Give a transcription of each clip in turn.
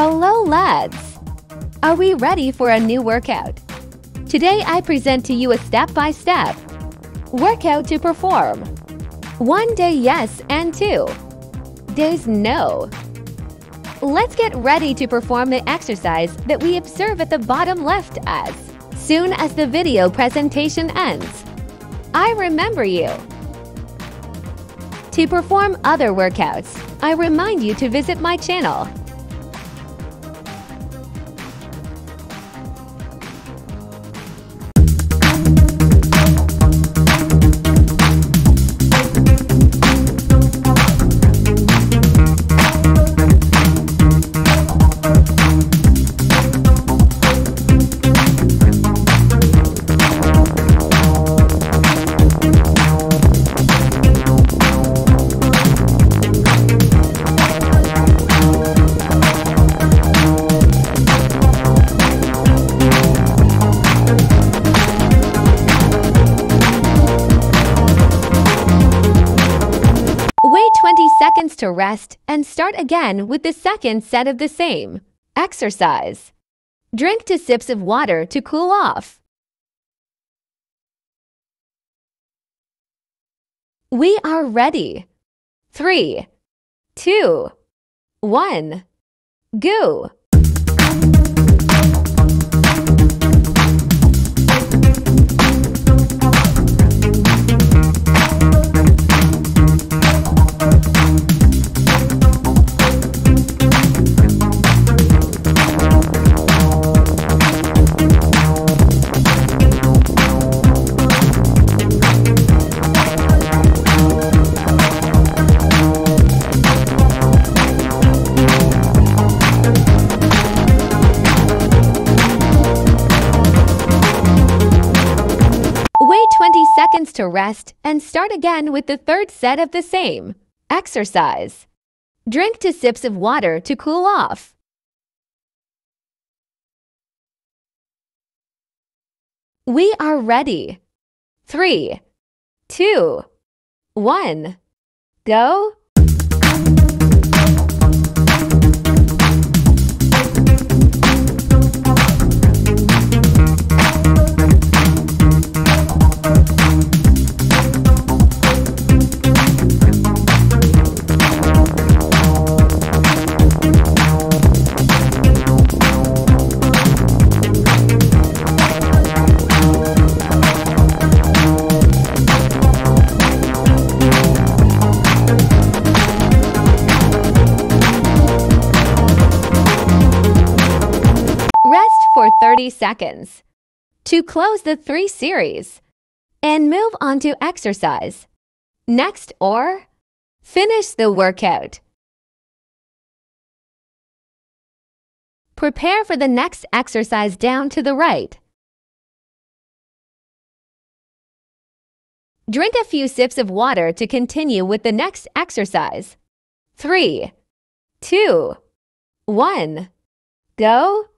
Hello, lads! Are we ready for a new workout? Today I present to you a step-by-step workout to perform. One day yes and two days no. Let's get ready to perform the exercise that we observe at the bottom left as soon as the video presentation ends. I remember you. To perform other workouts, I remind you to visit my channel. Start again with the second set of the same exercise. Drink two sips of water to cool off. We are ready. Three, two, one, go! Rest and start again with the third set of the same exercise. Drink two sips of water to cool off. We are ready. Three, two, one, go! 30 seconds to close the three series and move on to exercise. Next or finish the workout. Prepare for the next exercise down to the right. Drink a few sips of water to continue with the next exercise. Three, two, one, go!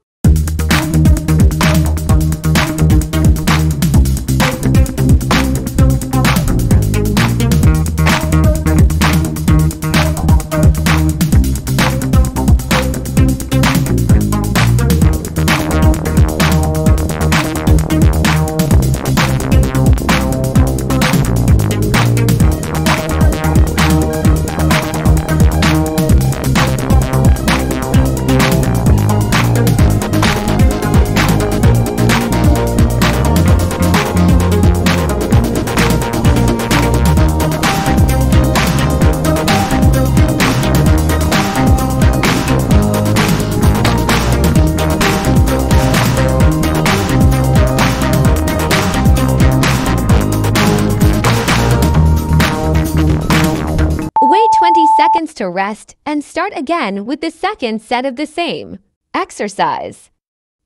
Seconds to rest and start again with the second set of the same exercise.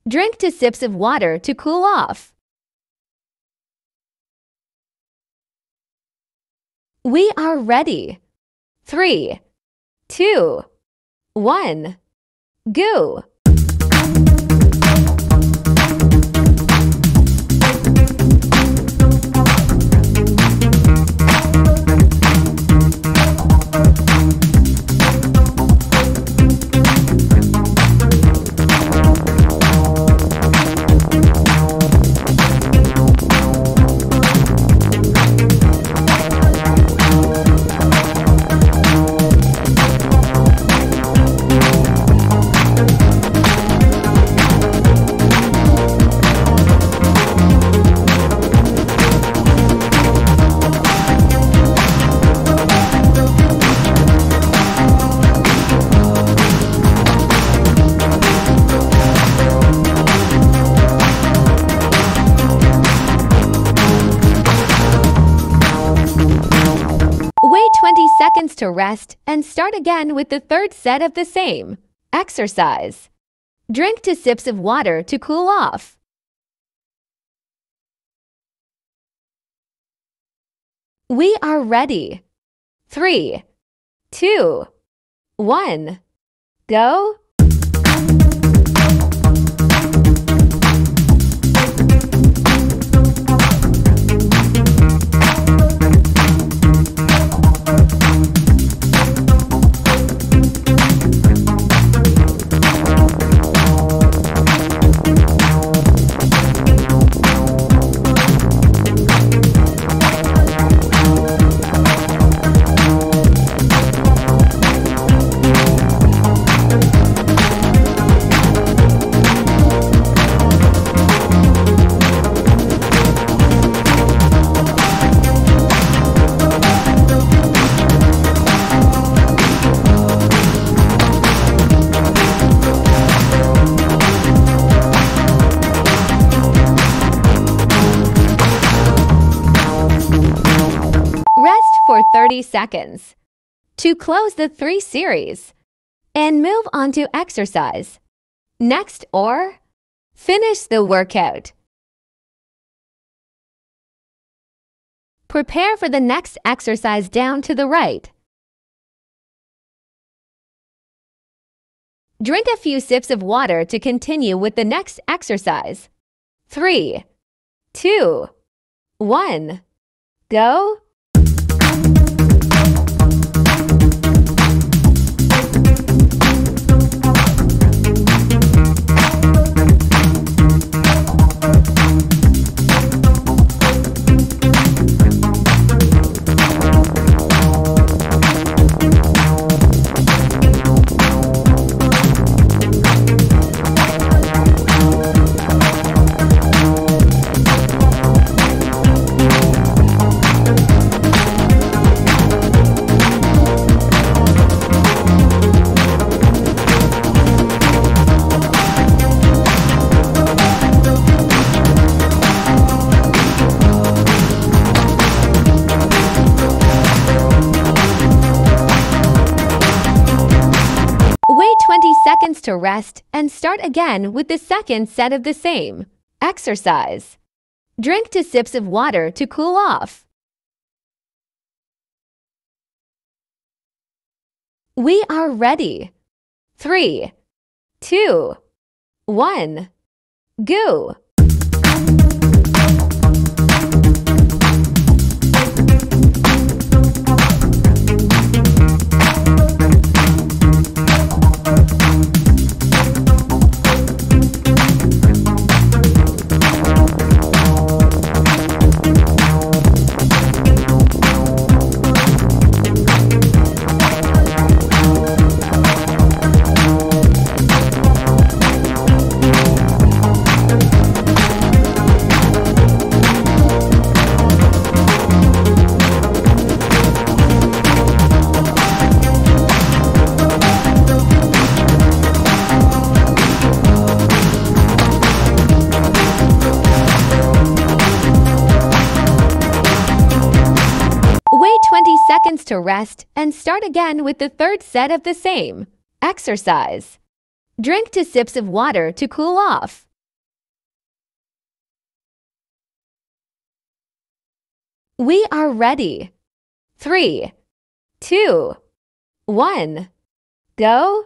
Drink two sips of water to cool off. We are ready. Three, two, one, go! Seconds to rest and start again with the third set of the same exercise. Drink two sips of water to cool off. We are ready. Three, two, one, go. Seconds to close the three series and move on to exercise. Next or finish the workout. Prepare for the next exercise down to the right. Drink a few sips of water to continue with the next exercise. 3, 2, 1, go. To rest and start again with the second set of the same exercise. Drink two sips of water to cool off. We are ready. Three, two, one, go. Seconds to rest and start again with the third set of the same exercise. Drink two sips of water to cool off. We are ready. Three, two, one, go.